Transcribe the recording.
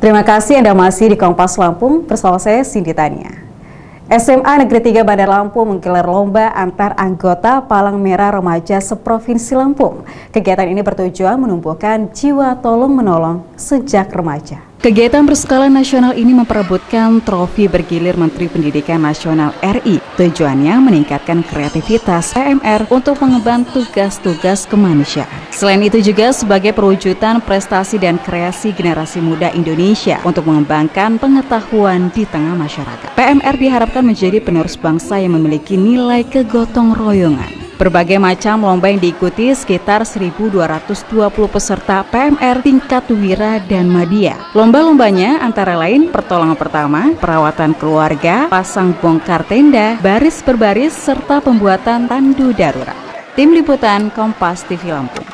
Terima kasih Anda masih di Kompas Lampung bersama saya Cindy Tania. SMA Negeri 3 Bandar Lampung menggelar lomba antar anggota Palang Merah Remaja seprovinsi Lampung. Kegiatan ini bertujuan menumbuhkan jiwa tolong-menolong sejak remaja. Kegiatan berskala nasional ini memperebutkan trofi bergilir Menteri Pendidikan Nasional RI. Tujuannya meningkatkan kreativitas PMR untuk mengemban tugas-tugas kemanusiaan. Selain itu juga sebagai perwujudan prestasi dan kreasi generasi muda Indonesia untuk mengembangkan pengetahuan di tengah masyarakat. PMR diharapkan menjadi penerus bangsa yang memiliki nilai kegotong royongan Berbagai macam lomba yang diikuti sekitar 1.220 peserta PMR tingkat wira dan media. Lomba-lombanya antara lain pertolongan pertama, perawatan keluarga, pasang bongkar tenda, baris berbaris, serta pembuatan tandu darurat. Tim Liputan Kompas TV Lampung.